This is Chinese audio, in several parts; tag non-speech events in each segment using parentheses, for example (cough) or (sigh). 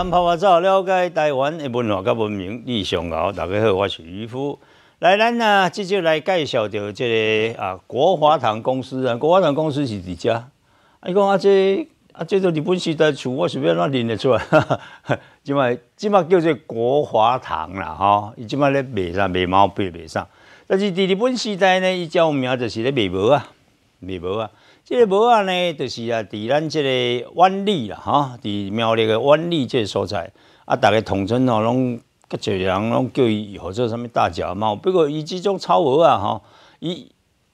湾泡泡澡，了解台湾的文化甲文明。你上好，大家好，我是渔夫。来，咱呢，直接来介绍到这个啊，国华堂公司啊，国华堂公司是伫遮。啊，伊讲啊，这啊，这个日本时代厝，我随便怎认得出来。(laughs) 即摆即摆叫做国华堂啦，吼，伊即摆咧卖啥卖毛笔卖啥。但是伫日本时代呢，伊叫名就是咧卖帽啊，卖帽啊。这个帽啊呢，就是啊，伫咱这个湾里啦，哈，伫苗栗个湾里这个所在，啊，大家统称吼，拢个侪人拢叫伊或者什么大脚帽。不过伊即种草帽啊，哈，伊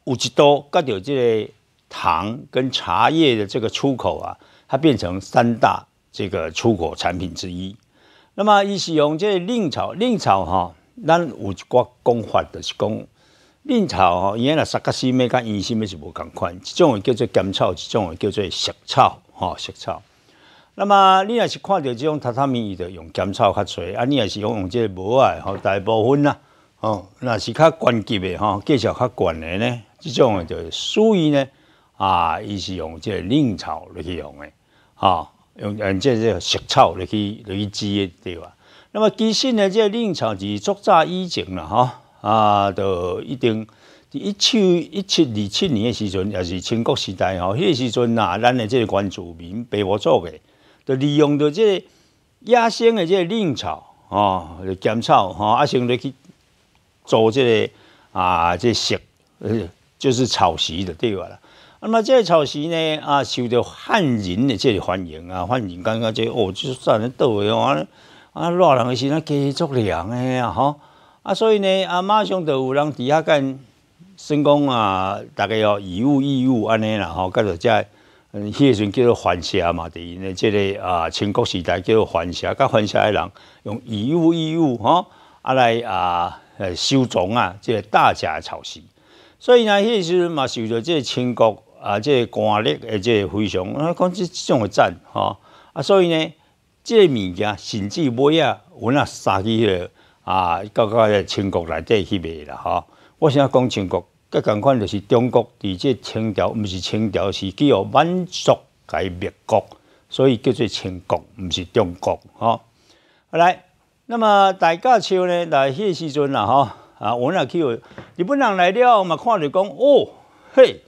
有一度甲着这个糖跟茶叶的这个出口啊，它变成三大这个出口产品之一。那么伊是用这个令草，令草哈，咱有一寡讲法，就是讲。令草吼，伊个三角丝咩甲圆丝咩是无共款，一种叫做甘草，一种叫做石草，吼石草。那么你若是看到这种榻榻米，伊就用甘草较侪；啊，你若是用用这个帽啊，吼大部分啦，吼，若是较关级的吼，技巧较悬的呢，这种诶就属于呢啊，伊是用这个令草来去用的，吼，用用这个石草来去来去织的对吧？那么其实呢，这个令草是足早以前啦，吼。啊，就一定一七一七二七年的时阵，也是清国时代吼，迄个时阵呐，咱的这个原住民白毛族的，就利用着这个野生的这个灵草哦，甘草吼，啊，先来去做这个啊，这食呃，就是草席的对吧啦？那么这个草席呢，啊，受到汉人的这个欢迎啊，汉人感觉这哦，就是啥人倒的啊，啊，热人的时阵加足凉的啊，吼。啊，所以呢，啊，马上就有人底下干，算讲啊，大概要以物易物安尼啦，吼，甲着遮，嗯，迄个时阵叫做还社嘛，伫因的即个啊，清国时代叫做还社，甲还社的人用以物易物，吼，啊来啊，呃，收藏啊，即个大甲草席。所以呢，迄个时阵嘛，受着即个清国啊，即个官吏的即个非常啊，讲即即种的赞，吼，啊，所以呢，即个物件甚至买啊，阮啊杀去迄个。啊，到个清国内底去卖啦，吼！我现在讲清国，佮共款就是中国伫这清朝，毋是清朝，是叫满族改灭国，所以叫做清国，毋是中国，吼。好来，那么大家笑呢，来迄时阵啦，吼啊，我那去日本人来了嘛，看着讲，哦，嘿，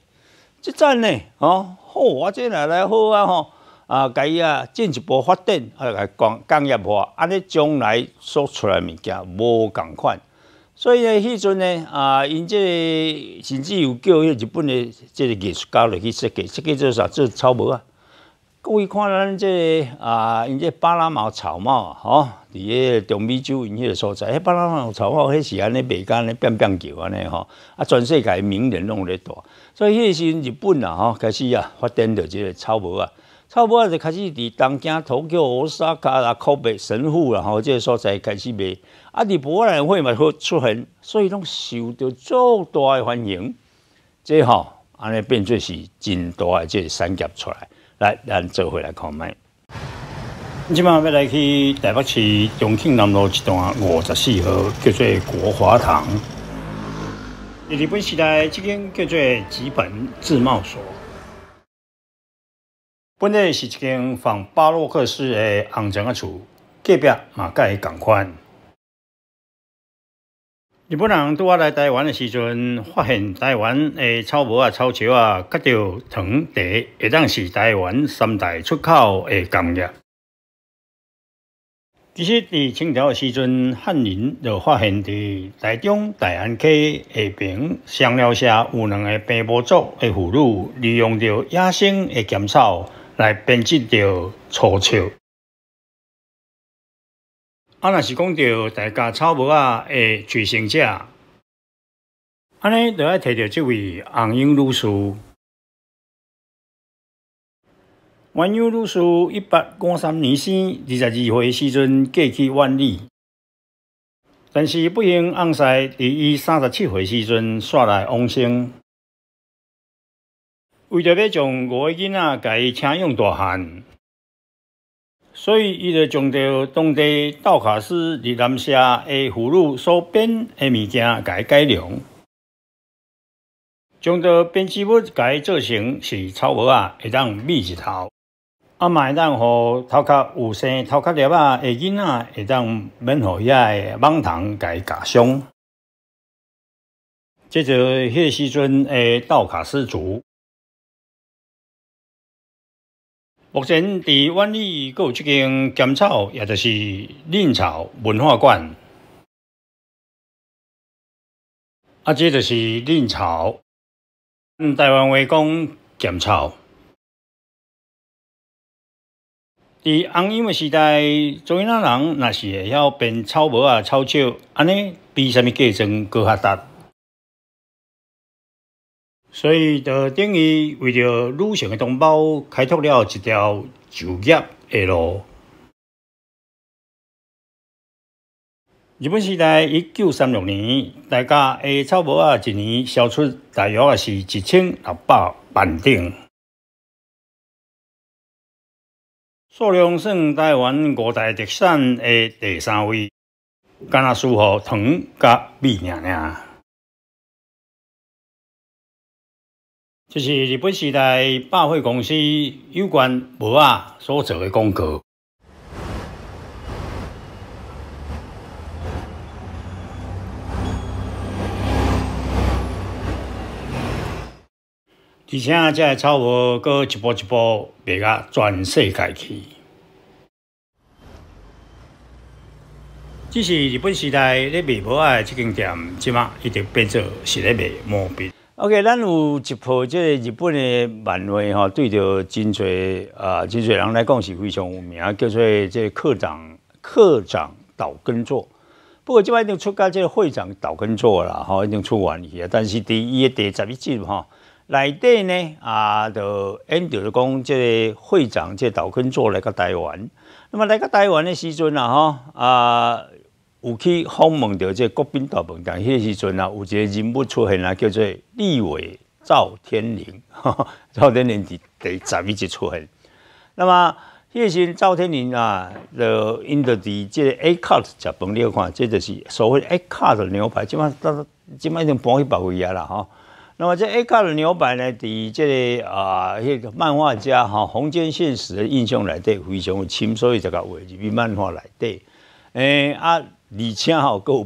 即阵呢，哦，好，我这来来好啊，吼。啊，甲伊啊进一步发展，啊，来工工业化，安尼将来所出来物件无共款。所以呢，迄阵呢，啊，因这甚至有叫迄日本的这个艺术家落去设计，设计做啥？做草帽啊。各位看咱这啊，因这巴拉毛草帽啊，吼，伫个中美洲因迄个所在，迄巴拉毛草帽迄是安尼卖干咧变变叫安尼吼，啊，全世界名人拢咧戴。所以迄时阵日本啊，吼，开始啊发展着这个草帽啊。差不多就开始伫东京、东京、大阪啦、靠北、神户啦，吼，这个所在开始卖。啊，伫博览会嘛好出现，所以拢受到足大的欢迎。这吼，安尼变做是真大的这个产业出来。来，咱做回来看卖。即马要来去台北市重庆南路一段五十四号，叫做国华堂。日本时代，这间叫做吉本自贸所。本来是一间仿巴洛克式的红砖的厝，隔壁嘛甲伊共款。日本人拄啊来台湾的时阵，发现台湾的草帽啊、草桥啊，甲着糖茶，会当是台湾三大出口的工业。其实，伫清朝的时阵，汉人就发现伫台中大安溪下边香料下有两个平埔族的妇女，利用着野生的甘草。来编织着粗绣。啊，若是讲着大家草帽啊的最生者，安尼就要提到这位红英女士。王英女士一八五三年生，二十二岁时阵嫁去万里，但是不幸翁婿伫伊三十七岁时阵煞来往生。为着要将五个囡仔甲伊请养大汉，所以伊就将着当地道卡斯日南社的妇女所编的物件甲伊改良，将着编织物甲伊做成是草帽啊，会当美一头。啊，嘛会当互头壳有生头壳粒啊，的囡仔会当免互遐个蠓虫甲伊咬伤。即就迄个时阵诶，道卡斯族。目前伫万里阁有一间甘草，也就是林草文化馆。啊，这就是林草，嗯，台湾话讲甘草。伫红英的时代，中原人若是会晓编草帽啊、草蕉，安尼比啥物嫁妆搁较值。所以，就等于为着女性的同胞开拓了一条就业的路。日本时代一九三六年，大家的草帽啊，一年销出大约是一千六百万顶，数量算台湾五大特产的第三位，敢若输乎糖甲米尔尔。这是日本时代百货公司有关帽啊所做的广告。而且这草帽搁一步一步卖到全世界去。只是日本时代咧卖帽啊这间店，即马已经变做是咧卖毛笔。OK，咱有一部即个日本的漫画吼，对着真侪啊真侪人来讲是非常有名，叫做即个课长课长岛根座。不过即摆已经出到即个会长岛根座啦，吼已经出完去啊。但是第一第十一集吼内底呢啊，就演着讲即个会长即岛根座来到台湾。那么来到台湾的时阵啊，吼啊。有去访问到这国宾大饭店，迄时阵啊，有一个人物出现啊，叫做立伟赵天林，(laughs) 赵天林伫第十一集出现。那么迄时赵天林啊，就因着伫这个 A cut 食饭，你看，这就是所谓 A cut 牛排，即摆到即摆已经搬去别位啊啦吼。那么这 A cut 牛排呢，伫这个啊，迄个漫画家哈红间现实的印象内底非常有深，所以就甲画入去漫画内底。诶啊！而且吼，佫有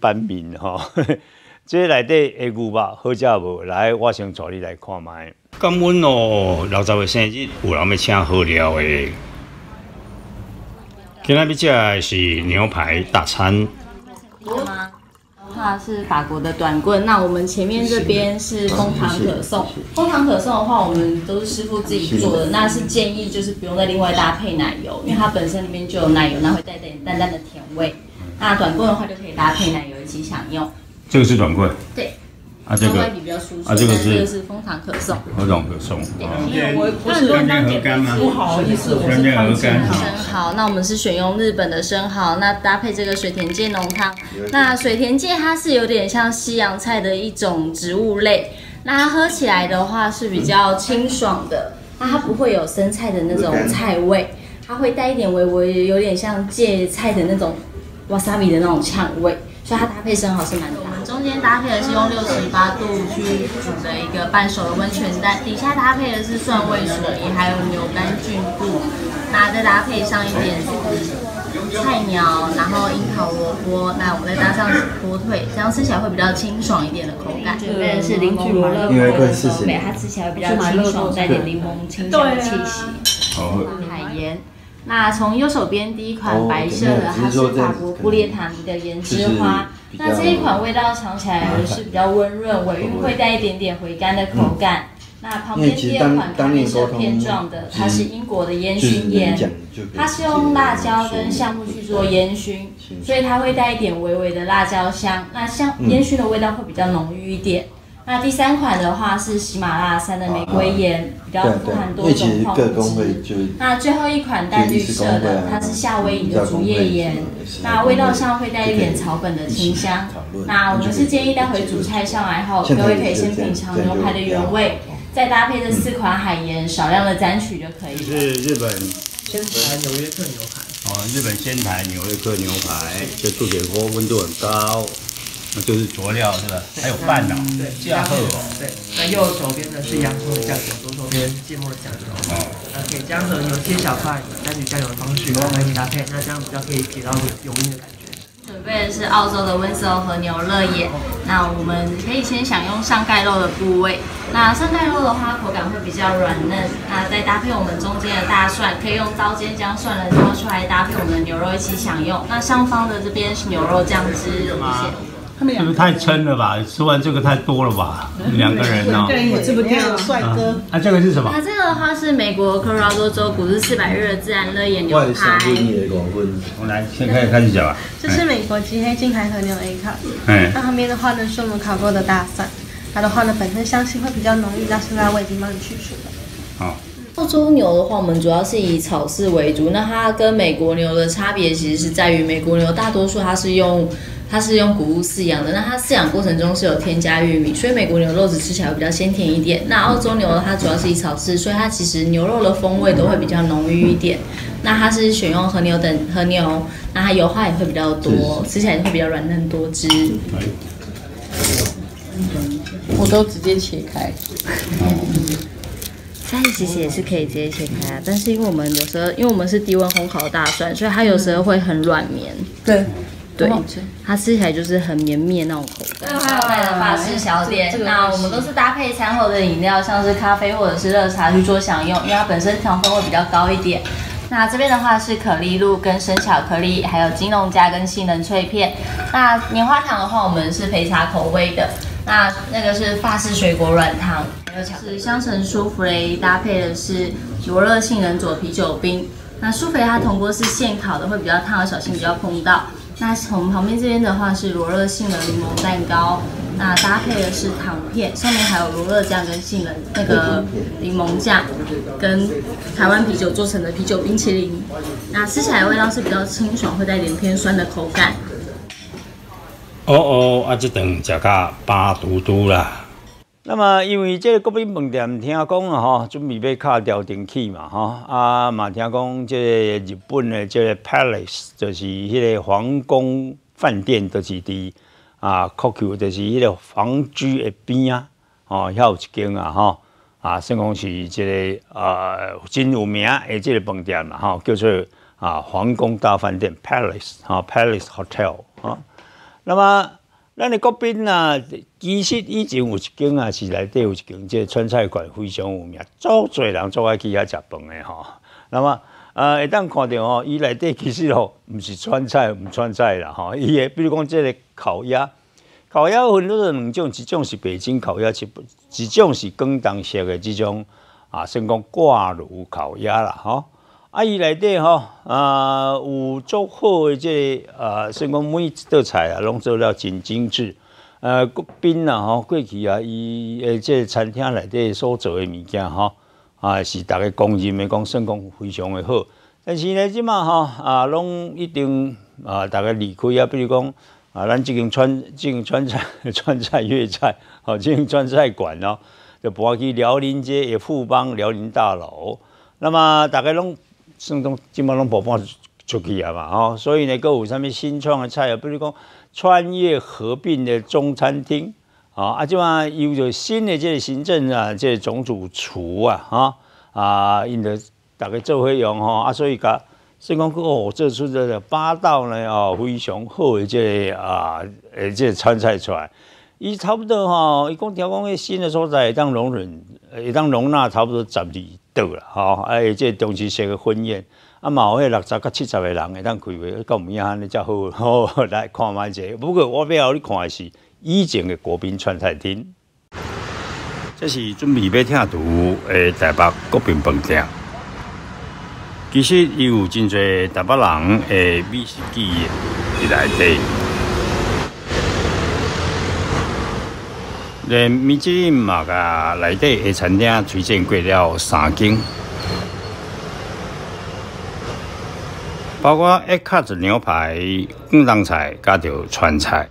八版面吼，(laughs) 这内底的牛肉好食无？来，我先带你来看卖。感恩哦，六十岁生日，有人要请好料的。今仔日食的是牛排大餐。话是法国的短棍，那我们前面这边是蜂糖可颂。蜂糖可颂的话，我们都是师傅自己做的，那是建议就是不用再另外搭配奶油，因为它本身里面就有奶油，那会带点淡淡的甜味。那短棍的话就可以搭配奶油一起享用。这个是短棍。对。啊，这个。比较舒适。啊，这个是。这个是蜂糖可颂。蜂糖可颂。对。我不是很多河干吗？不好意思，我是汤生蚝。那我们是选用日本的生蚝，那搭配这个水田芥浓汤。那水田芥它是有点像西洋菜的一种植物类，那它喝起来的话是比较清爽的，那它不会有生菜的那种菜味，它会带一点微微有点像芥菜的那种。Wasabi 的那种呛味，所以它搭配生蚝是蛮搭。我们中间搭配的是用六十八度去煮的一个半熟的温泉蛋，底下搭配的是蒜味水梨，还有牛肝菌布，那再搭配上一点菜鸟，然后樱桃萝卜，那我们再搭上火腿，这样吃起来会比较清爽一点的口感。这边是柠檬马乐口味，它吃起来会比较清爽，带点柠檬清香的气息。好，海盐。那从右手边第一款白色的，它是法国布列塔尼的盐之花。那这一款味道尝起来 (laughs) 是比较温润，尾韵会带一点点回甘的口感。那旁边第二款咖啡色片状的，它是英国的烟熏盐，它是用辣椒跟橡木去做烟熏，所以它会带一点微微的辣椒香。那香烟熏的味道会比较浓郁一点。那第三款的话是喜马拉雅山的玫瑰盐，比较富含多种矿物质。那最后一款淡绿色的，它是夏威夷的竹叶盐，那味道上会带一点草本的清香。那我们是建议待会主菜上来后，各位可以先品尝牛排的原味，再搭配这四款海盐，少量的沾取就可以。是日本仙台纽约客牛排。哦，日本仙台纽约客牛排，这铸铁锅温度很高。那就是佐料是吧？还有饭呢，对，酱后哦。对，那右手边的是洋葱的酱油，左手边芥末酱油。哦。那可以将和牛切小块，沾取酱油的方式慢慢一起搭配，那这样比较可以给到油腻的感觉。准备的是澳洲的温斯和牛乐眼，那我们可以先享用上盖肉的部位。那上盖肉的话，口感会比较软嫩。那再搭配我们中间的大蒜，可以用刀尖将蒜仁挑出来搭配我们的牛肉一起享用。那上方的这边是牛肉酱汁。是不是太撑了吧？吃完这个太多了吧？两个人呢？我吃不掉，帅哥。啊，这个是什么？那这个的话是美国科罗拉多州古日四百日的自然乐眼牛排。我来先开始开始讲吧。这是美国极黑金牌和牛 A 卡。嗯。那旁边的话呢是我们烤过的大蒜，它的话呢本身香气会比较浓郁，但是呢我已经帮你去除了。好。澳洲牛的话，我们主要是以草饲为主。那它跟美国牛的差别其实是在于，美国牛大多数它是用。它是用谷物饲养的，那它饲养过程中是有添加玉米，所以美国牛肉只吃起来会比较鲜甜一点。那澳洲牛它主要是以草饲，所以它其实牛肉的风味都会比较浓郁一点。那它是选用和牛等和牛，那它油花也会比较多，吃起来会比较软嫩多汁。我都直接切开。但其实也是可以直接切开啊，但是因为我们有时候因为我们是低温烘烤的大蒜，所以它有时候会很软绵。对。对，它吃起来就是很绵密那种口感。还有卖的法式小点，那我们都是搭配餐后的饮料，像是咖啡或者是热茶去做享用，因为它本身糖分会比较高一点。那这边的话是可丽露跟生巧克力，还有金龙加跟杏仁脆片。那棉花糖的话，我们是焙茶口味的。那那个是法式水果软糖，还有是香橙舒芙蕾，搭配的是罗勒杏仁佐啤酒冰。那舒芙蕾它铜锅是现烤的，会比较烫，小心不要碰到。那我们旁边这边的话是罗勒杏仁柠檬蛋糕，那搭配的是糖片，上面还有罗勒酱跟杏仁那个柠檬酱，跟台湾啤酒做成的啤酒冰淇淋，那吃起来味道是比较清爽，会带点偏酸的口感。哦哦，啊这顿食到巴嘟嘟啦。那么，因为这个国宾饭店听讲啊，吼，准备要卡调电器嘛，哈，啊嘛听讲这个日本的这个 Palace 就是迄个皇宫饭店，就是伫啊 Kokyu 就是迄个皇居的边啊，哦，有一间啊，哈，啊，算讲是这个呃真有名诶这个饭店嘛，哈，叫做啊皇宫大饭店 Palace 哈 Palace Hotel 啊，那么。咱的国宾啊，其实以前有一间啊，是内底有一间即川菜馆非常有名，足多人做爱去遐食饭的吼。那么，呃，一旦看到吼，伊内底其实吼，毋是川菜，毋川菜啦吼。伊诶，比如讲即个烤鸭，烤鸭分做两种，一种是北京烤鸭，一一种是广东式的即种啊，算讲挂炉烤鸭啦吼。啊，伊内底吼，啊有足好诶，即啊，算讲每一道菜啊，拢做了真精致。呃，国宾啊，吼过去啊，伊诶，即餐厅内底所做诶物件吼，啊是逐个公认诶，讲算讲非常诶好。但是呢，即嘛吼，啊，拢一定啊，逐个离开啊，比如讲啊，咱即间川即间川菜 (laughs) 川菜粤菜，吼，即间川菜馆咯，就搬去辽宁街诶富邦辽宁大楼。那么大概拢。省东基本拢播放出去啊嘛，吼，所以呢，各有啥物新创的菜啊，比如讲穿越合并的中餐厅，啊，啊，即嘛有着新的这行政啊，这总主厨啊，哈，啊，因着大概做费用吼，啊，所以讲，所以讲哦，做出这个八道呢，哦，非常好的这啊，诶，这川菜出来，伊差不多吼，伊讲调讲个新的所在，会当容忍，会当容纳差不多十二。到啦，吼！哎，即中秋节个婚宴，啊，嘛有迄六十到七十个人会当开会，到唔样尼才好，(laughs) 好来看卖者。不过我比较你看的是以前的国宾川菜厅，这是准备要听图诶台北国宾饭店。其实伊有真侪台北人诶美食记忆伫内底。连米其林嘛个内底的餐厅推荐过了三间，包括一卡子牛排、广东菜加条川菜。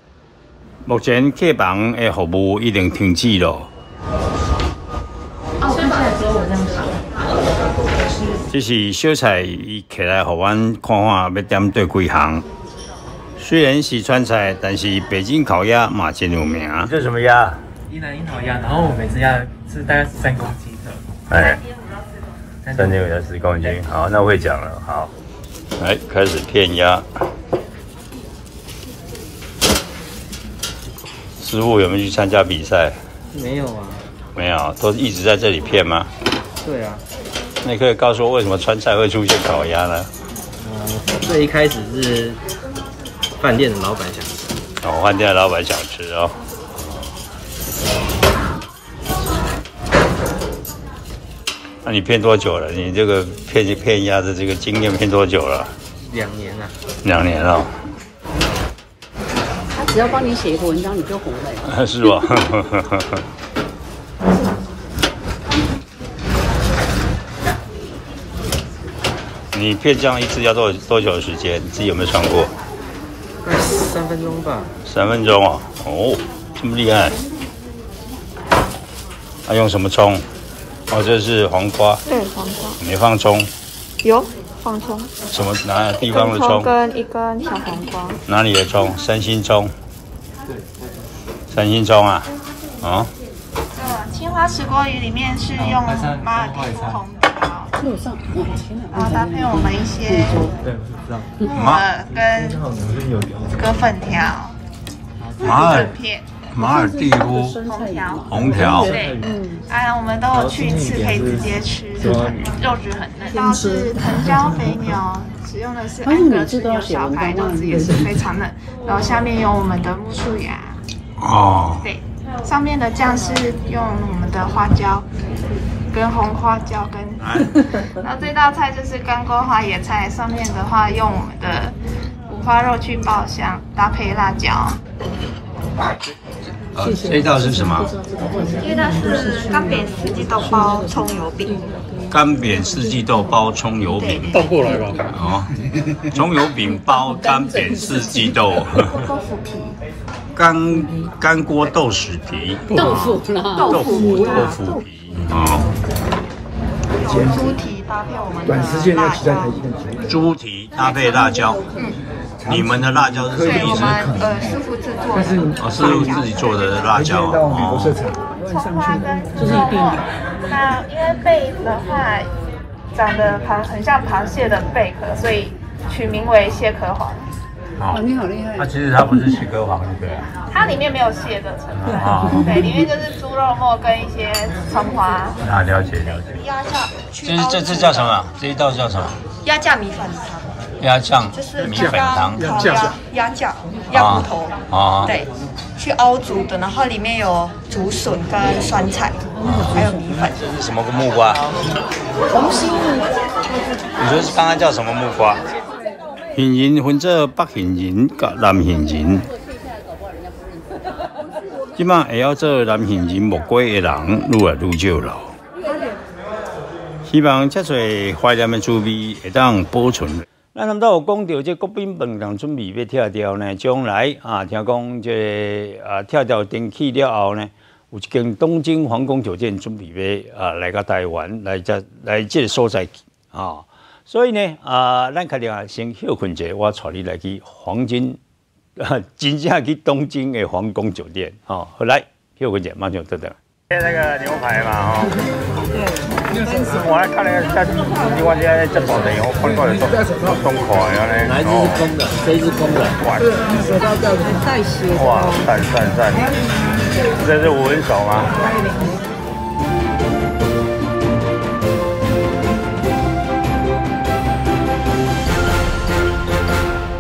目前客房的服务已经停止了。哦，看起来只有我这样这是小菜，伊起来互阮看看要点对几行。虽然是川菜，但是北京烤鸭嘛真有名。这什么鸭？宜兰樱桃鸭，然后我每次鸭是大概是三公斤的。哎，三点五到四公斤。好，那我会讲了。好，来开始片鸭。师傅有没有去参加比赛？没有啊。没有，都一直在这里片吗？对啊。那你可以告诉我，为什么川菜会出现烤鸭呢？嗯，最一开始是饭店的老板想吃。哦，饭店的老板想吃哦。那你骗多久了？你这个骗骗鸭的这个经验骗多久了？两年了。两年了。他只要帮你写一个文章，你就红了。(laughs) 是吧？(laughs) 你骗这样一次要多多久的时间？你自己有没有算过？三分钟吧。三分钟啊！哦，这么厉害。他用什么葱？哦，这是黄瓜。对，黄瓜。没放葱。有放葱。什么哪地方的葱？跟一根小黄瓜。哪里的葱？三星葱。对。三星葱啊？啊。青花石锅鱼里面是用马尔代夫红。然后搭配我们一些木耳跟这个粉条，马尔马尔蒂夫红条，红条，对，嗯，哎，我们都有去一次，可以直接吃，肉质很嫩。然后是藤椒肥牛，使用的是安格斯牛小排，肉质也是非常嫩。然后下面有我们的木薯芽，哦，对，上面的酱是用我们的花椒。跟红花椒跟，(laughs) 然后这道菜就是干锅花野菜，上面的话用我们的五花肉去爆香，搭配辣椒。呃，这道是什么？这道是干煸四季豆包葱油饼。干煸四季豆包葱油饼。倒过来吧。哦，葱油饼包干煸四季豆。豆腐皮。干干锅豆豉皮。豆腐豆腐豆腐皮。哦，猪蹄搭配我们的辣椒，猪蹄搭配辣椒。嗯，你们的辣椒是什么意思？呃，师傅制作的。哦，师傅自己做的辣椒。哦。葱花跟猪肉。那因为贝的话，长得螃很像螃蟹的贝壳，所以取名为蟹壳黄。哦，你好厉害！它其实它不是蟹壳黄，对啊。它里面没有蟹的成分，对，里面就是猪肉末跟一些葱花。啊，了解了解。鸭酱，这这这叫什么？这一道叫什么？鸭酱米粉汤。鸭酱，就是米粉汤。鸭酱，鸭酱，鸭骨头。啊。对，去熬煮的，然后里面有竹笋跟酸菜，还有米粉。这是什么木瓜？红心木瓜。你说是刚刚叫什么木瓜？杏仁分做北杏仁甲南杏仁，即卖会晓做南杏仁木瓜的人愈来愈少了。希望这侪怀念的滋味会当保存。咱他们都有讲到，这国宾饭店准备要跳掉呢，将来啊，听讲这啊跳掉电器了后呢，有一间东京皇宫酒店准备要啊来个台湾来这来这所在啊。所以呢，啊，咱肯定啊先休困者，我带你来去黄金，(laughs) 真正去东京的皇宫酒店，啊，好来休困者，马上等等。切那个牛排嘛，哦。我来看那个在你我这这大的，我看过来都松快啊嘞。哪一只是公的？这只公的。哇。手到掉太细。哇，赞赞赞！这是五文手吗？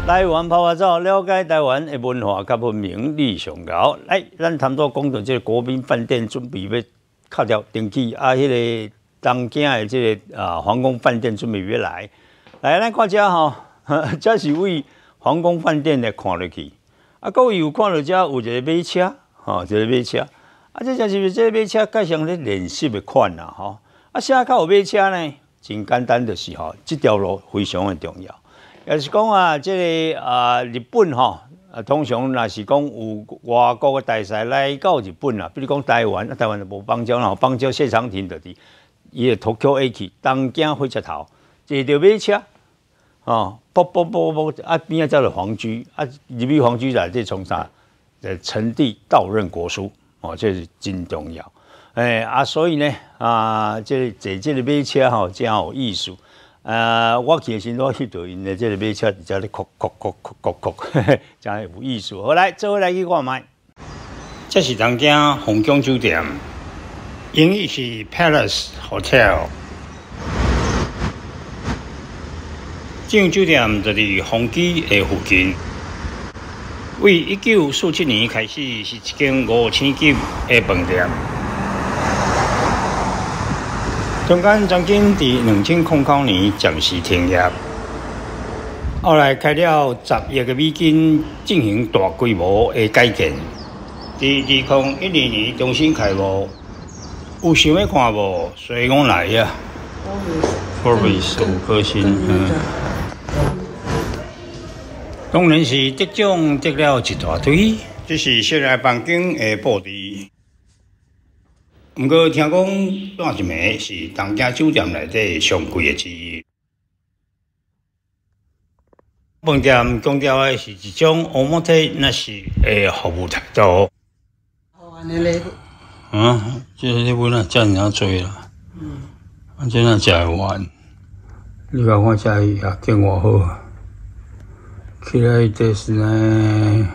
台湾拍拍照，了解台湾的文化甲文明，理上高。来，咱谈到讲到这个国宾饭店准备要敲掉登记，啊，迄个东京的这个啊皇宫饭店准备要来。来，咱看遮吼，(laughs) 这是为皇宫饭店来看落去。啊，各位有看到遮有一个马车，吼，一个马车。啊，这就是这个马车介绍咧练习的款啦，吼。啊，啥较有马车呢？真简单的是吼，这条路非常的重要。也是讲啊，这个啊，日本吼，啊，通常若是讲有外国的大使来到日本啊，比如讲台湾，啊，台湾就无邦交啦，邦交谢长廷的伫伊个 Tokyo A 去东京火车头，坐着马车，哦，啵啵啵啵，啊边啊叫做皇居，啊入去皇居内底从啥？呃，陈帝到任国书，哦，这是真重要。哎啊，所以呢，啊，这坐这个马车吼，真有意思。呃，我其实我去到因的这个马车，直接咧哭哭哭哭哭哭，(laughs) 真有意思。好来，做伙来去看麦。这是东京红宫酒店，英语是 Palace Hotel。这酒店就伫红基的附近。为一九四七年开始，是一间五星级的饭店。中间曾经伫两千零九年暂时停业，后来开了十亿个美金进行大规模的改建。在二零一二年重新开幕，有想要看无？所以讲来呀。五颗星。嗯。当然是得奖得了一大堆，这是室内房间的布置。不过听讲，段一暝是东京酒店内底上贵的之一。饭店强调的是一种欧莫特那是诶服务态度。啊，这你本来叫人家做啦。嗯。啊，这那食完，你甲我食伊也见我好。起来就是呢，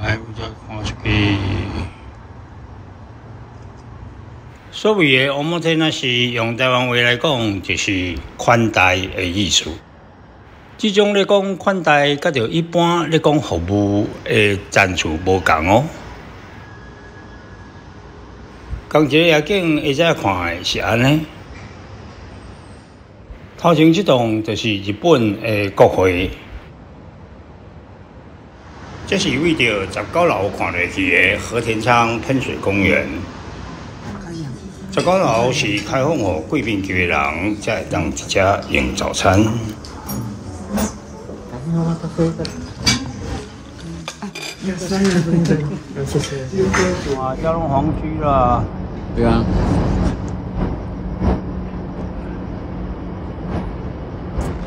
哎，我再看出去。所谓的“欧摩特”那是用台湾话来讲，就是宽带的意思。这种咧讲款待，甲着一般咧讲服务的赞助无共哦。刚才夜景会使看的是安尼。头前这栋就是日本的国会。这是为着十九楼看落去的和田仓喷水公园。十九楼是开放给贵宾级的人在当一只用早餐。哇，交通黄区了。(laughs) 对啊。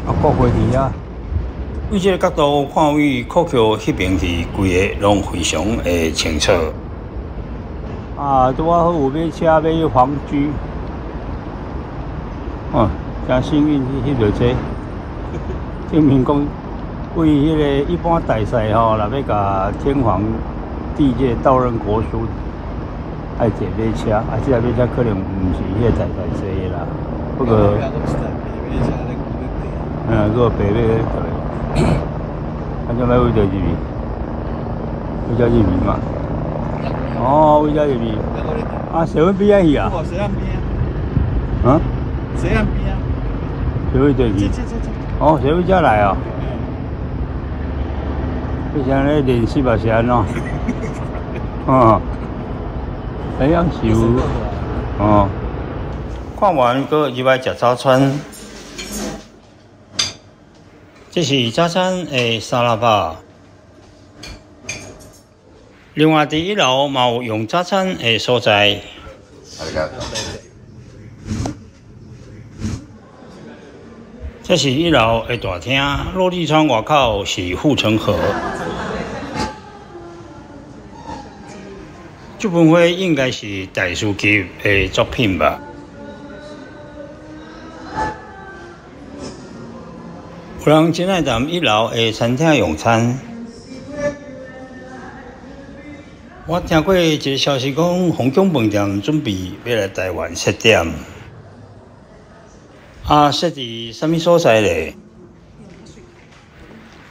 啊，过回去啊。从这个角度看，为酷桥那边是规个拢非常的清楚。啊，拄啊好有买车买黄居，哦，真幸运去翕到这，证明讲为迄个一般大赛吼，若要甲天皇地界到任国书，爱坐马车，啊，这台马车可能毋是迄个大赛坐的啦，不过，嗯，个白马对。他叫咩？为着入面，为着入面嘛。哦，为着入面。啊，谁会边去啊？啊？啊？谁岸边啊？谁会对去？哦，谁会家来啊？你像咧练习吧，是安怎？(laughs) 哦，这样修。哦。看完个入来食早餐。这是早餐的沙拉吧。另外，第一楼嘛有用早餐的所在。这是一楼的大厅，落地窗外口是护城河。这本画应该是大书记的作品吧。有人今日在一楼的餐厅用餐。我听过一个消息，讲红江饭店准备要来台湾设点。啊，设在什么所在呢？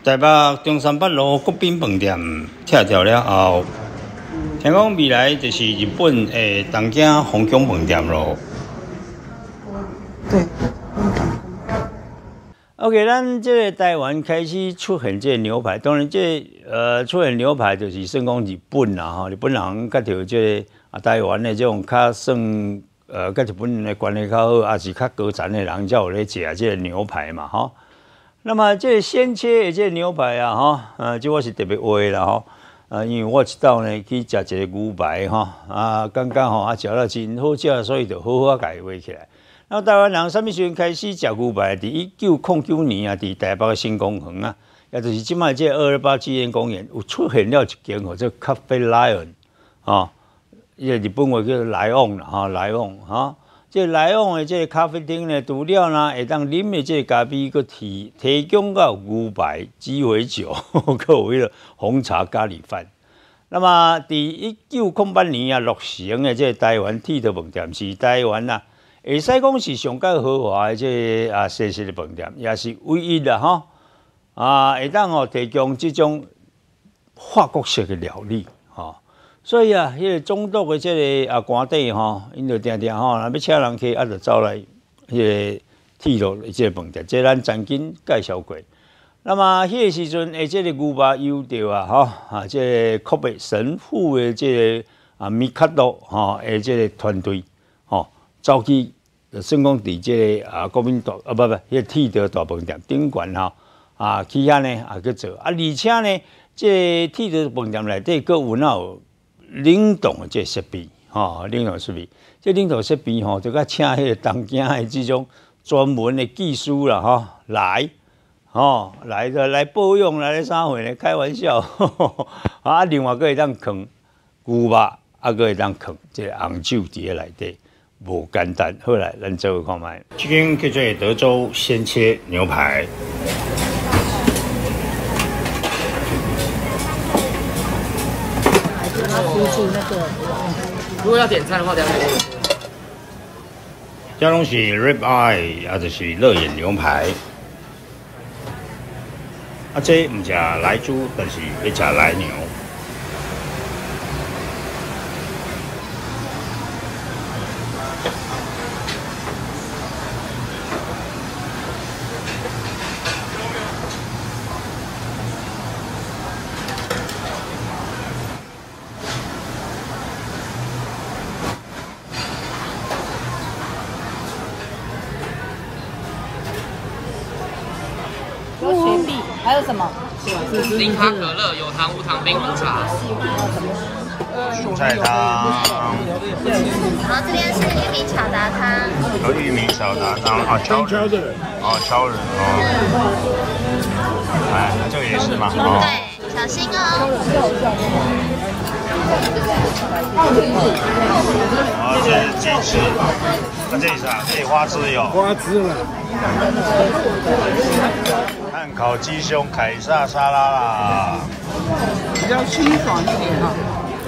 台北中山北路国宾饭店拆掉了后，听讲未来就是日本的东京红宫饭店咯。对。OK，咱这个台湾开始出现这牛排，当然这呃出现牛排就是算讲日本啦吼，日本人甲条这啊台湾的这种较算呃甲日本人的关系较好，也是较高层的人才有咧食这个牛排嘛吼。那么这鲜切的这牛排啊吼，呃，这我是特别爱啦吼，啊，因为我知道呢去食一个牛排吼，啊，刚刚吼啊食了真好食，所以就好好甲伊煨起来。那台湾人什么时阵开始食牛排？伫一九零九年啊，伫台北的新公园啊，也就是即卖这二二八纪念公园有出现了一间哦，叫 Cafe Lion 啊，伊个日本话叫莱昂啦，哈，莱昂哈。这来往的这咖啡厅呢，除了呢会当啉的这咖啡，佮提提供到牛排鸡尾酒，(laughs) 佮有迄个红茶咖喱饭。那么，伫一九空八年啊，落成的这台湾铁道饭店是台湾啊，会使讲是上较豪华的这啊西式的饭店，也是唯一的哈啊，会当哦提供这种法国式的料理。所以啊，迄个中毒的这个啊官邸吼，因就定定吼，若要请人去，啊，就走来迄个铁路的这个饭店，这咱曾经介绍过。那么迄个时阵，诶，这个牛排优调啊，吼啊，这个科贝神父的这个啊米卡多吼，诶，这个团队吼，走去成功伫这个啊国民党啊，不不，迄个铁道大饭店顶馆吼啊，去遐呢啊去做啊，而且呢，这铁道饭店内底佫有闹。冷冻的这设备，吼，冷冻设备，这冷冻设备吼，就甲请迄个东京的这种专门的技术啦，吼，来，吼，来的来保养来啥货呢？开玩笑，(laughs) 啊，另外个会当坑牛肉，啊，个会当坑这红酒伫个内底，无简单。后来咱做看卖，这间叫做德州鲜切牛排。那个，如果要点餐的话，等下可以。这东是 rib eye，啊，就是热眼牛排。啊，这唔食来猪，但是要食来牛。零卡可乐，有糖无糖冰红茶。蔬菜汤。然后，这边是玉米炒达汤。有玉米炒达汤啊，敲人。哦，敲人哦。哎，这个也是吗？对，小心哦。哦，这是鸡翅。那这里是啊，这里花枝有。花枝了。烤鸡胸凯撒沙拉啦，比较清爽一点哈。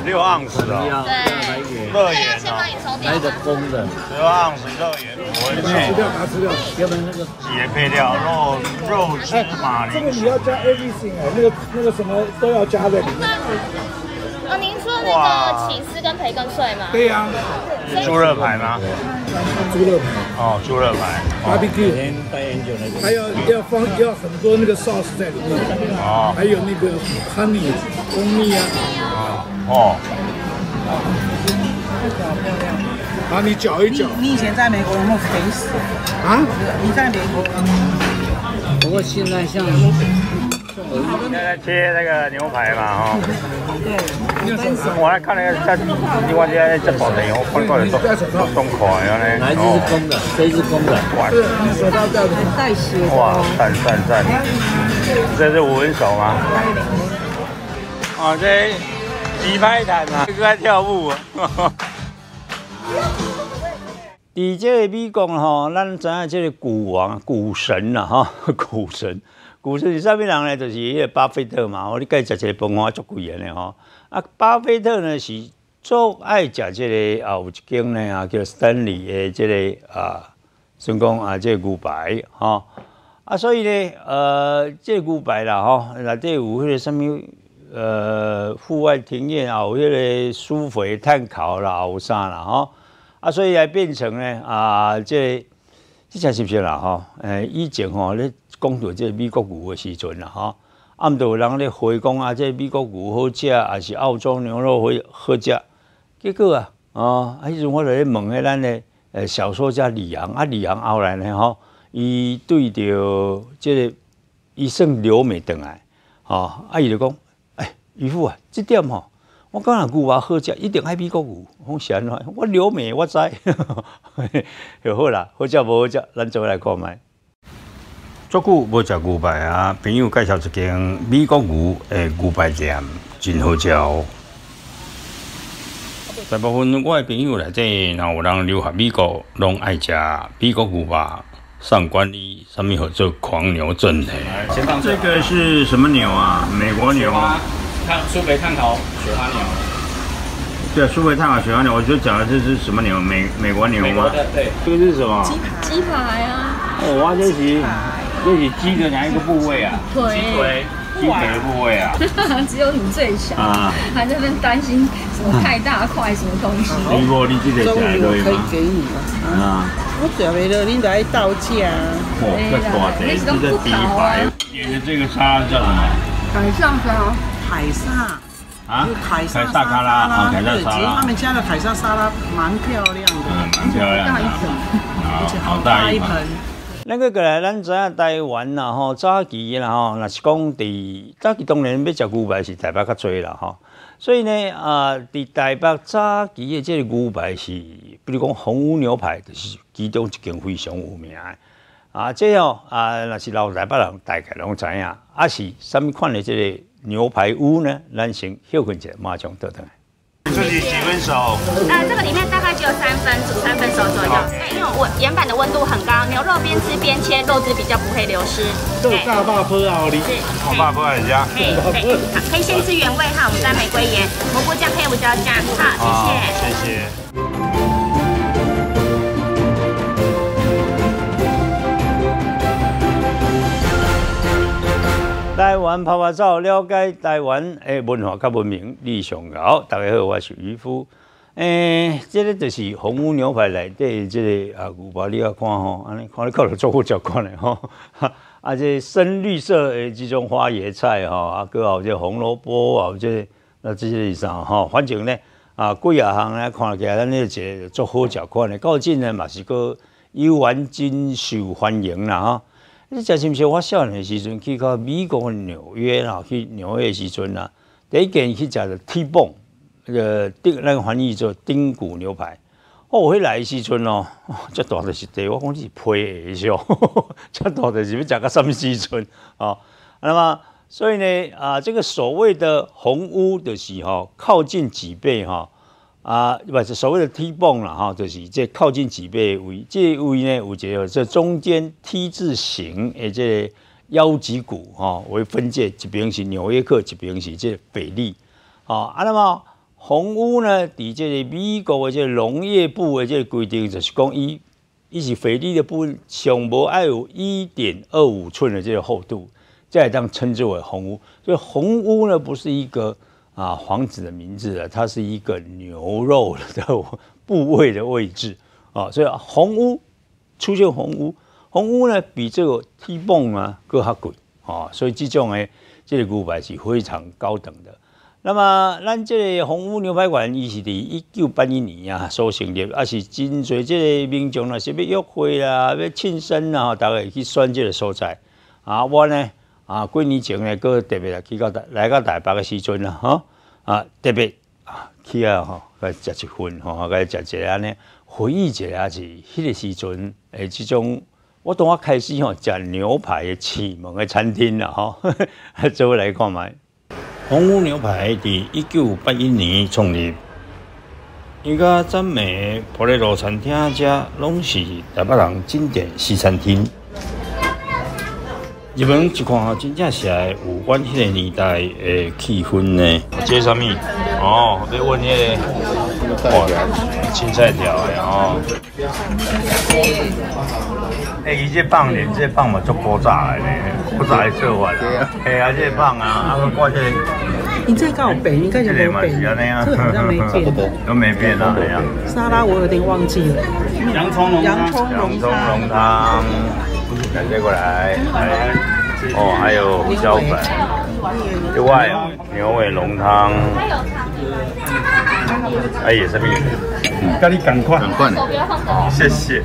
六盎司啊，对，热眼啊，来的公的，六盎司热眼，我会吃掉，拿吃掉，要不然那个也配料肉肉芝麻这个你要加 everything 哎，那个那个什么都要加在里面。哦，您说那个起司跟培根碎吗？对呀。猪肉排吗？猪肉排。哦，猪肉排。Barbecue。还要要放要很多那个 sauce 在里面。哦。还有那个 honey 蜂蜜啊。哦。好，你搅一搅。你以前在美国有没有肥死？啊？你在美国？不过现在像。现在切那个牛排嘛，哈。我来看那个在另外在在保的，我看过来都都快了呢。哪一只是公的？这只公的。哇，手到这里带血。哇，赞赞赞！这是五分熟吗？啊，这鸡排摊啊，在跳舞。伫这个美国吼，咱知影这个股王、股神呐，哈，股神。股市是啥物人呢？就是迄个巴菲特嘛。我你该食一个饭碗足贵个呢吼。啊，巴菲特呢是最爱食这个啊，有一间呢啊叫森利的这个啊，算讲啊这个牛排吼。啊，所以呢，呃，这牛排啦吼，内底有迄个什么呃户外庭院啊，有迄个舒肥炭烤啦，有啥啦吼。啊，所以来变成呢啊，这这才是不是啦吼？诶，以前吼咧。讲到这美国牛的时阵啦，哈，啊，毋有人咧回讲啊，这美国牛好食，还是澳洲牛肉好好食？结果啊，啊，迄阵我就咧问迄咱咧，诶，小说家李昂，啊，李昂后来呢，吼，伊对着这个医生留美等来，吼，啊，伊就讲，哎，渔夫啊，这点吼，我讲，牛肉好食，一定爱美国牛。我想，我留美我知，就 (laughs) 好啦。好食无好食，咱做来购买。足久无食牛排啊，朋友介绍一间美国牛的牛排店，真好食哦。大部分我的朋友内底，若有人留学美国，拢爱食美国牛排。上管理上面有做狂牛症的。这个是什么牛啊？美国牛。看苏北炭烤雪花牛。对，苏北炭烤雪花牛，我就讲的这是什么牛？美美国牛吗？对。这个是什么？鸡鸡排啊。哦，哇，这是这是鸡的哪一个部位啊？腿。鸡腿的部位啊，(laughs) 只有你最小啊，还在那边担心什么太大块什么东西。(laughs) 你无你这个可以可以给你啊，我准备了，你来道价。哦，这大的，这是第一排。点的这个沙叫什么？海上沙海沙啊，海沙沙拉啊，海沙沙拉。他们家的海沙沙拉蛮漂亮的，蛮漂亮的，而且 (laughs) 好大一盆。那个过来，咱知影台湾啦吼，早期啦吼，若是讲伫早期当然要食牛排是台北较多啦吼，所以呢啊，伫台北早期的这个牛排是，比如讲红屋牛排，就是其中一间非常有名的啊。这哦啊，若是老台北人大概拢知影，啊是什么款的这个牛排屋呢？咱先休困一下，马上倒来。自己几分熟？呃，这个里面大概只有三分煮三分熟左右。对，因为我原版的温度很高，牛肉边吃边切，肉汁比较不会流失。这大把坡啊，你好大坡人家。可以好，可以先吃原味哈，我们加玫瑰盐、蘑菇酱、黑胡椒酱。好，谢谢。谢谢。台湾拍拍照，了解台湾的文化甲文明，你上高。大家好，我是渔夫。诶，这个就是红屋牛排内底这个啊牛排，你要看吼，安尼看你看到做好食看嘞吼。(laughs) 啊，这深绿色的这种花椰菜吼，啊，搁有这红萝卜啊，这那这些以上吼，反正呢啊，贵啊行咧看起来，咱呢个做好食看嘞。到今呢嘛是个游玩真受欢迎啦吼。你食是毋是？我少年时阵去到美国纽约啦，去纽约时阵啦，第一件去食的 T bone，那个丁那个翻译做丁骨牛排。哦，我来时阵哦，(laughs) 这大的是地，我讲是皮下少，(laughs) 这大的是要食个什么时阵啊？那么，所以呢，啊，这个所谓的红屋的时候，靠近脊背哈。啊，不是所谓的 T 泵了哈，就是这靠近脊背位，这位呢有一个这中间 T 字形的这腰脊骨哈为分界，一边是纽约客，一边是这北利。啊，那么红屋呢，伫这美国的这农业部的这规定就是讲，伊伊是肥力的部分上无爱有一点二五寸的这个厚度，再当称之为红屋。所以红屋呢，不是一个。啊，皇子的名字啊，它是一个牛肉的部位的位置啊，所以红屋出现红屋，红屋呢比这个 T 泵啊更加贵啊，所以这种呢，这个牛排是非常高等的。那么咱这个红屋牛排馆，伊是伫一九八一年啊所成立，也是真侪这个民众啊，是要约会啦，要庆生啊，大家去选这个所在啊，我呢。啊，几年前呢，个特别来去到台来到台北的时阵啦，哈啊特别啊去啊吼，来食一份吼，来食一下呢，回忆一下是迄个时阵诶，即种我当我开始吼食牛排的启蒙的餐厅啦，哈，(laughs) 做来看卖。红屋牛排伫一九八一年创立，伊个赞美普利路餐厅遮拢是台北人经典西餐厅。日本一看啊，真正是有关迄个年代诶气氛呢。这什么？哦，要问迄个哇，青菜条诶哦。诶，伊这棒连这棒嘛足古早诶呢，古早诶做法。嘿啊，这棒啊，啊我挂这。你这个有变，应该就没变。这好像没变。(laughs) 都没变啊，哎呀。沙拉我有点忘记了。洋葱浓汤。洋葱浓汤。感谢过来，哦，还有胡椒粉，另外牛尾浓汤，哎，也是米，赶紧赶快，赶快，谢谢。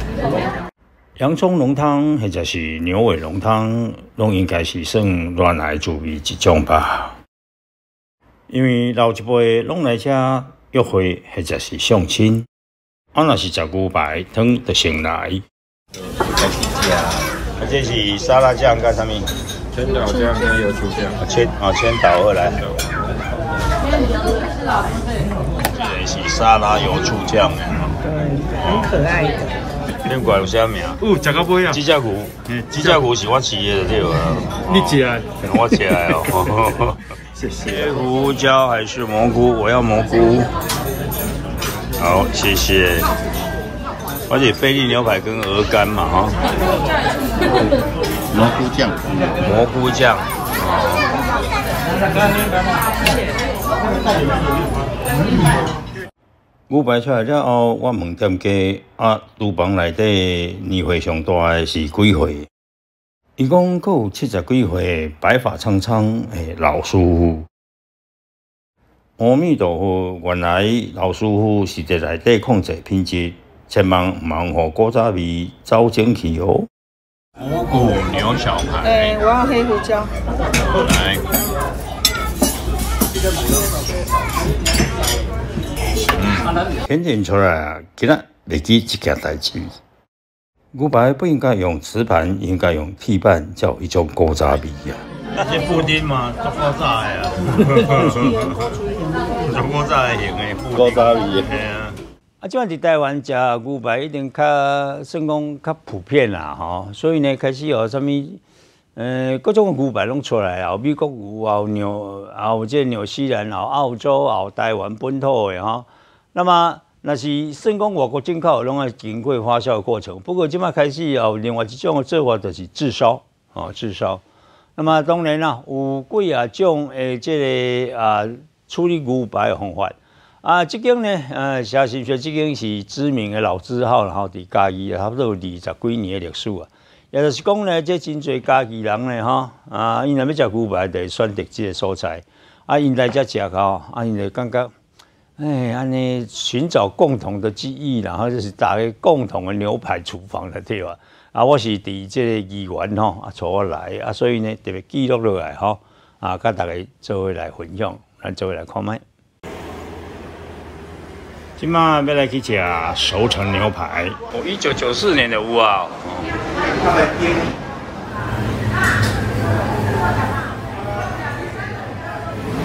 洋葱浓汤或者是牛尾浓汤，拢应该是算乱来主味一种吧。因为老一辈拢来遮约会或者是相亲，啊，若是食牛排汤就先来。啊，这是沙拉酱加什么？千岛酱跟油醋酱。啊，千啊千岛二来。这是沙拉油醋酱的。对，很可爱的。恁怪有啥名？哦，食个不一样。鸡架骨，鸡脚骨是我饲的对吧？你吃啊？我吃哦。(laughs) 谢谢。胡椒还是蘑菇？我要蘑菇。好，谢谢。而且菲力牛排跟鹅肝嘛，哈。蘑菇酱，蘑菇酱。牛排出来了后，我问店家啊，厨房内底年岁上大的是几岁？伊讲阁有七十几岁，白发苍苍的老师傅。阿弥陀佛，原来老师傅是在内底控制品质，千万唔通让古早味走进去哦。五谷牛小排。哎，我要黑胡椒。来。甜点出来啊！今日记一件代志。牛排不应该用瓷盘，应该用铁板，叫一种锅渣味啊。那是布丁嘛，做古早的啊。做古早的型的布丁。古早味。啊，即摆伫台湾食牛排一定较算讲较普遍啦，吼。所以呢，开始有啥物，呃，各种牛排拢出来啊，美国牛啊，纽啊，有即纽西兰啊，澳洲啊，台湾本土的吼。那么，那是算讲外国进口，拢要经过发酵的过程。不过，即摆开始有另外一种做法，就是自烧，哦，自烧。那么，当然啦，有几啊种诶，即个啊处理牛排的方法。啊，即间呢，呃，相信说即间是知名的老字号，然后伫嘉义，差不多有二十几年的历史啊。也就是讲呢，即真侪嘉义人呢，哈，啊，因若要食牛排，得选择即个所在。啊，因来遮食吼，啊，因就感觉，哎，安尼寻找共同的记忆，然后就是打个共同的牛排厨房的对吧？啊，我是伫即个议员吼，啊，坐来啊，所以呢，特别记录落来吼，啊，甲大家做伙来分享，咱做伙来看卖。今嘛要来去吃熟成牛排。哦，一九九四年的屋啊。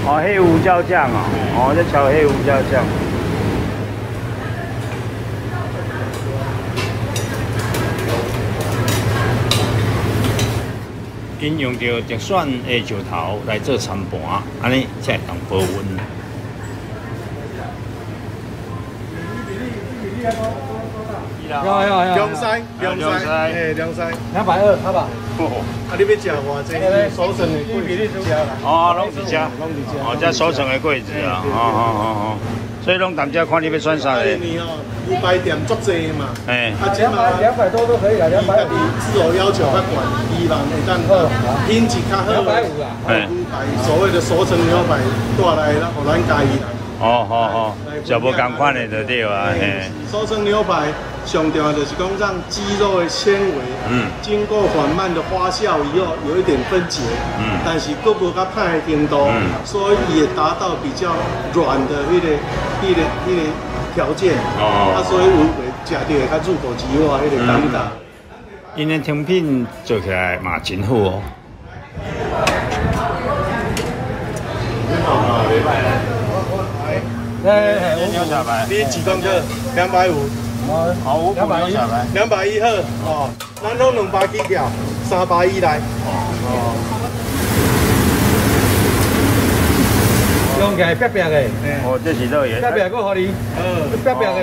哦，黑胡椒酱哦，哦，在炒黑胡椒酱。因用着直选的石头来做餐盘，安尼才会当保温。要要要，两山两山，哎两山，两百二，好吧？啊，你要食偌济？收成的柜子加啦。哦，拢是加，拢是加。哦，这收成的柜子啊，哦哦哦哦。所以拢大家看你要选啥嘞？牛排店足济嘛。哎。啊，这嘛两百多都可以啦，两百。自我要求较管，伊人会当品质较好。两百五啊。哎。所谓的熟成牛排，带来让我咱家己人。哦，好好，就无共款的就对啊，嘿。收成牛排上重要就是讲让肌肉的纤维，嗯，经过缓慢的发酵以后，有一点分解，嗯，但是各不较太程度，嗯，所以也达到比较软的迄个、迄个、迄个条件，哦，啊，所以有会食到会较入口即化迄个感觉。因的甜品做起来嘛真好哦。哎哎，牛小排，你几公克？两百五。好，两百一。两百一盒，哦，咱拢两百几条，三百一来。哦。用起来白白的。哦，这是这个。白白个好哩。嗯。白白的，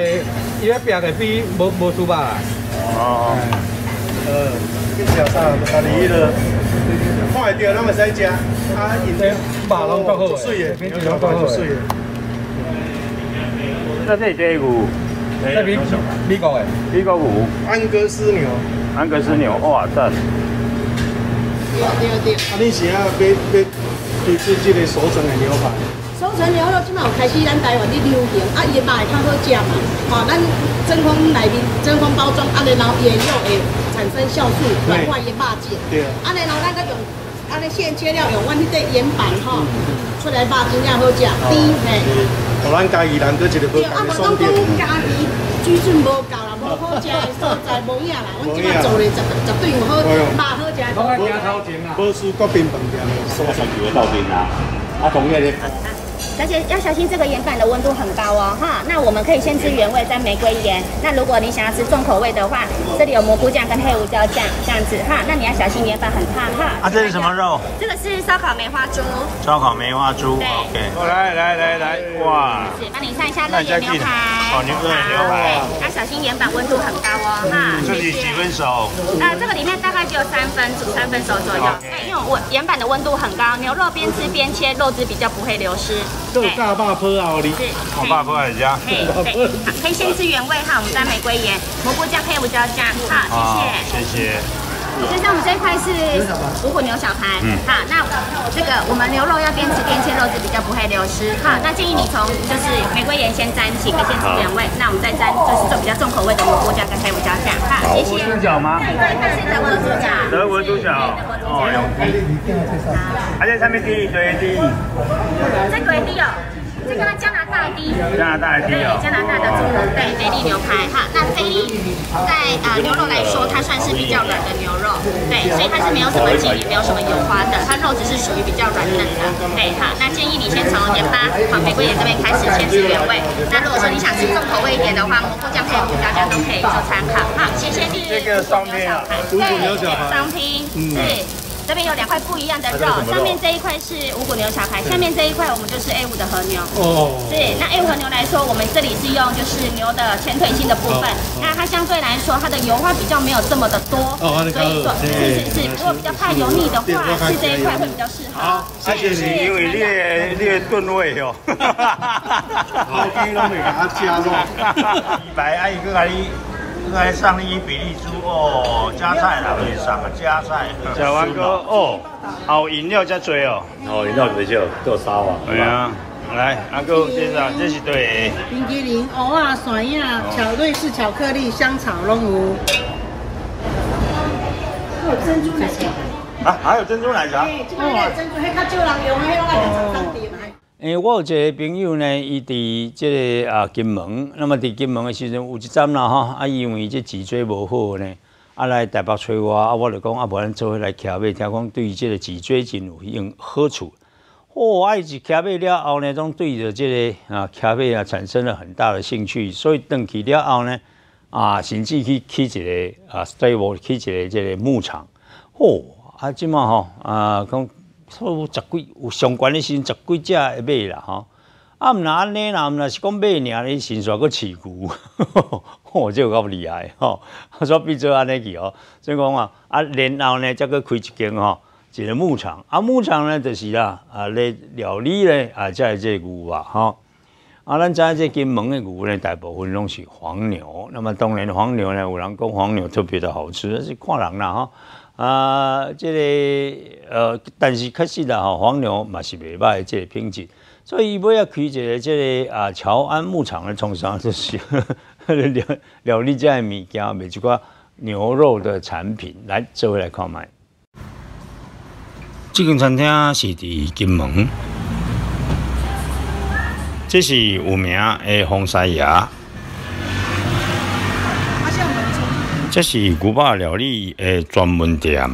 伊白白的比无无酥巴啊。哦。呃，这条啥？哪里的？看会到，咱咪使食。啊，现在马龙够好，水的，牛小排水的。那这这牛，那边美国的，美国牛，安格斯牛，安格斯牛，哇，赞！对对对。啊，你是啊，买买推出这个熟成的牛排？熟成牛肉即马有开始咱台湾的流行，啊，伊的肉会较好食嘛，哦，咱真空内面真空包装，啊，然后原肉会产生酵素，软化伊的肉质。对啊。啊，然后咱再用。啊尼现切了用阮迄块岩板吼，出来肉真正好食，甜嘿。互咱家己人搁一个好啊，无讲讲家己水准无够啦，无好食的所在无影啦。阮即摆做的绝绝对有好，肉好食。无无输国宾饭店的，送上去的到边啊？啊，同样的。小姐要小心，这个盐板的温度很高哦，哈。那我们可以先吃原味，沾玫瑰盐。那如果你想要吃重口味的话，这里有蘑菇酱跟黑胡椒酱，这样子哈。那你要小心盐板很烫哈。啊，这是什么肉？这个是烧烤梅花猪。烧烤梅花猪。对。OK。来来来来，哇！是，帮你上一下热盐牛排。哦，牛排牛排。要小心盐板温度很高哦，哈。这里几分熟？啊，这个里面大概只有三分煮三分熟左右。对，因为我盐板的温度很高，牛肉边吃边切，肉汁比较不会流失。对。大坝坡啊，你好大坡人家，可以可以先吃原味哈，我们加玫瑰盐、蘑菇酱、黑胡椒酱，好，谢谢，谢谢。就像我们这一块是五谷牛小排，嗯，好，那这个我们牛肉要边吃边切，肉质比较不会流失，好，那建议你从就是玫瑰盐先沾起，可以先吃原味，那我们再沾就是做比较重口味的蘑菇酱跟黑胡椒酱，好，谢谢。猪脚吗？对，它是德国猪脚。德国猪脚。哦，有。还在上面滴一堆滴。这个滴哦。这个加拿大的，加拿大的对，加拿大的猪对菲力牛排哈。那菲力在呃牛肉来说，它算是比较软的牛肉，对，所以它是没有什么筋，也没有什么油花的，它肉质是属于比较软嫩的，对哈。那建议你先从盐巴、好玫瑰盐这边开始，先吃原味。那如果说你想吃重口味一点的话，蘑菇酱配胡椒酱都可以做参考。好，谢谢你。这个商品啊，五谷牛小排，商品是。这边有两块不一样的肉，上面这一块是五谷牛小排，下面这一块我们就是 A 五的和牛。哦。对，那 A 五和牛来说，我们这里是用就是牛的前腿心的部分，那它相对来说它的油花比较没有这么的多，所以说是是是，如果比较怕油腻的话，吃这一块会比较适合。好，谢谢你，因为列列吨位哦。哈哈哈哈哈。好，今天给它加肉。一百爱一个上一比例猪哦，加菜啦，可以上啊，加菜。小王 (laughs) 哥哦，好饮料加嘴哦，哦饮料比较够烧啊。对啊，来阿哥先生，这是对。冰淇淋、藕啊、酸呀、巧瑞士巧克力、香草龙五。还有珍珠奶茶。啊，还有珍珠奶茶。哦，珍珠还较少人用，还用来上当地买。诶，我有一个朋友呢，伊伫即个啊金门，那么伫金门的时阵有一站啦吼，啊因为这脊椎无好呢，啊来台北找我，啊我就讲啊，无咱做伙来骑马，听讲对于这个脊椎真有用好处。哦，啊伊是骑马了后呢，总对着即个啊骑马啊产生了很大的兴趣，所以登去了后呢，啊甚至去去一个啊 stable 去一个即个牧场。哦，啊即嘛吼啊讲。有十几有上关的时十几只会买啦吼，啊毋若安尼啦，毋若是讲买尔咧，先煞个饲牛，(laughs) 吼，这有够厉害吼，(laughs) 所以变做安尼去吼，所以讲啊，啊然后呢，再个开一间吼，一个牧场，啊牧场呢就是啦，啊咧料理咧啊，即这牛啊吼，啊咱知这金门的牛呢，大部分拢是黄牛，那么当然黄牛呢，有人讲黄牛特别的好吃，是看人啦吼。啊，这个呃，但是确实啦，吼，黄牛嘛是袂歹，这个品质。所以伊要要开一个这个啊，乔安牧场的从商，就是 (laughs) 料料理这物件，卖一寡牛肉的产品来做来购买。这间餐厅是伫金门，这是有名的红西鸭。这是牛肉料理的专门店，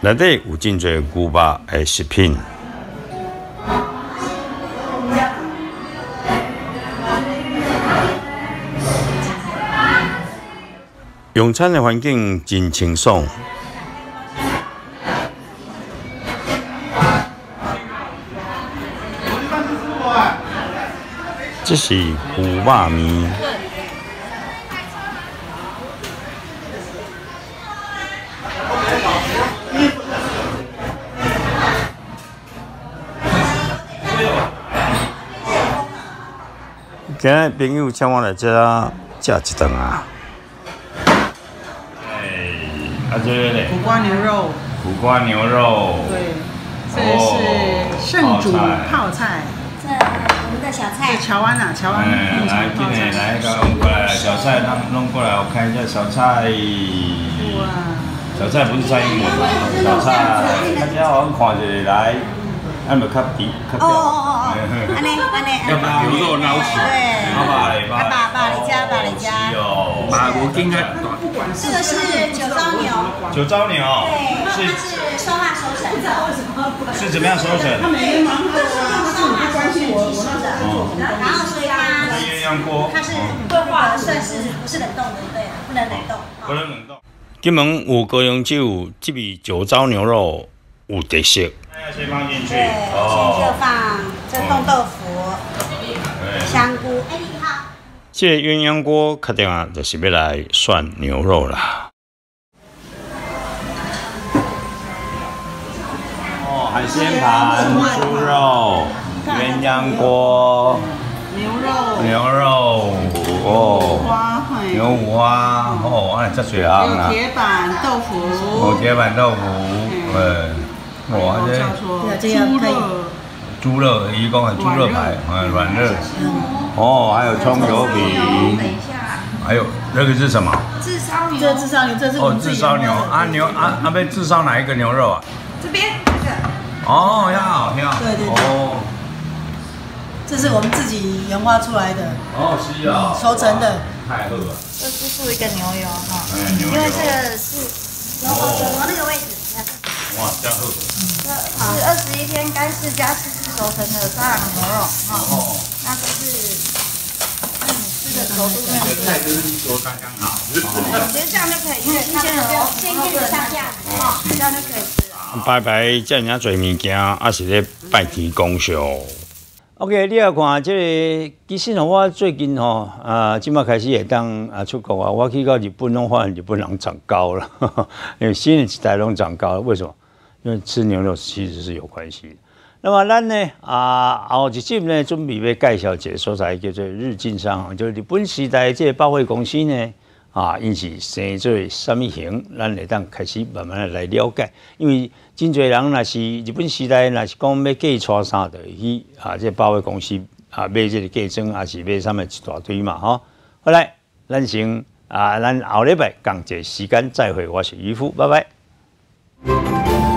内底有真侪牛肉的食品。用餐的环境真清爽。这是胡肉面。今日朋友请我来这吃一顿啊！哎，啊这个嘞？苦瓜牛肉。苦瓜牛肉。对，这是圣主泡菜。们的小菜。乔安啊，乔安。嗯，来，今天来个弄过来，小菜弄弄过来，我看一下小菜。哇。小菜不是蔡英文吗？小菜，大家好，看一下来。还没较低，较哦哦哦哦，安尼安尼，要把牛肉捞起，对，好吧，把把把你家把你家，把我今天，这个是九糟牛，九糟牛，对，是是双化熟成的，是怎么样熟成？双化熟成机制的，然后所以它鸳鸯锅，它是钝化，算是不是冷冻的，对，不能冷冻，不能冷冻。金门有高雄酒，这味九糟牛肉有特色。先放进去，对，先就放蒸冻豆腐、香菇。哎，你好。这鸳鸯锅肯定啊，就是要来涮牛肉啦。哦，海鲜盘、猪肉、鸳鸯锅、牛肉、牛肉哦，牛五花哦，哎，这水啊。有铁板豆腐。有铁板豆腐，嗯。哇，这猪肉，猪肉，一共是猪肉排，嗯，软肉。哦，还有葱油饼，还有那个是什么？炙烧牛。这炙烧牛，这是哦，自烧牛啊牛啊啊！被炙烧哪一个牛肉啊？这边这个。哦，要要。对对对。哦。这是我们自己研发出来的。哦，是啊。熟成的。太好了。这是附一个牛油哈，因为这个是牛油那个位置。哇，加厚。这是二十一天干式加湿式熟成的沙朗牛肉，哈，那这是，嗯，这个熟度面。这个菜就是说刚刚好。我觉得这样就可以，因为新鲜的先腌着上架，哈，这样就可以吃了。拜拜，叫人家做物件，还是咧拜天公上。OK，你要看这个，其实呢，我最近吼，啊，今麦开始会当啊出国啊，我去到日本拢发现日本人长高了，(laughs) 因为新的一代拢长高了，为什么？因为吃牛肉其实是有关系的。那么咱呢啊，后一集呢准备要介绍一个所在叫做日进商行，就是日本时代这个百货公司呢啊，因是生做什么型，咱会当开始慢慢来了解。因为真侪人若是日本时代若是讲要计穿衫的去啊，这百货公司啊买这个计装，还是买上面一大堆嘛哈。好来，咱先啊，咱后礼拜共一时间再会，我是渔夫，拜拜。